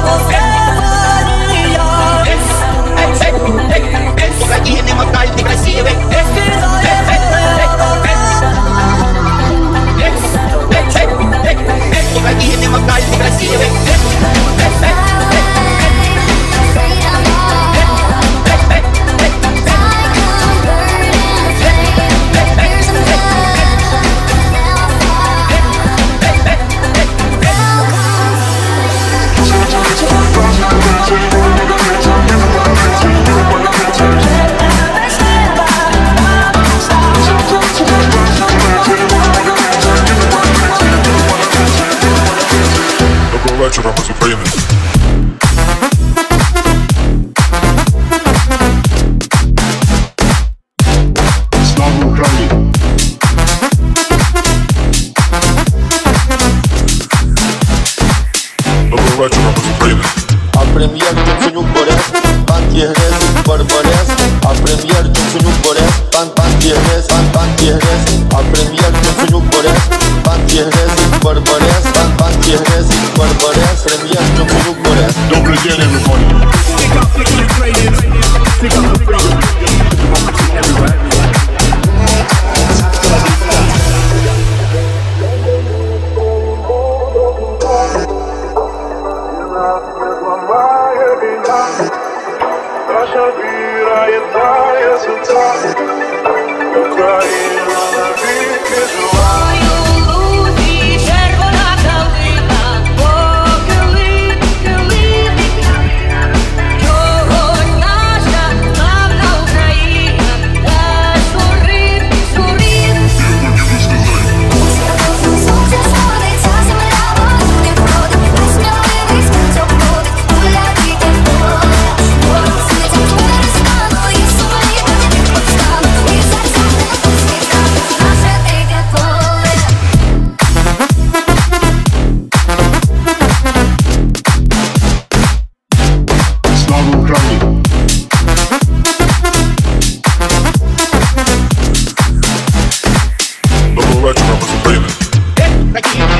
almost eh. ми з України. Слава Україні! Доброго вечора ми з України. А прем'єр Чоценюк Борис, пан Тігрис, Барбарес, а прем'єр Чоценюк Борис, again, everybody. Pick up the Pick up the freedom. Everywhere. Наша віра. Rubber's a baby.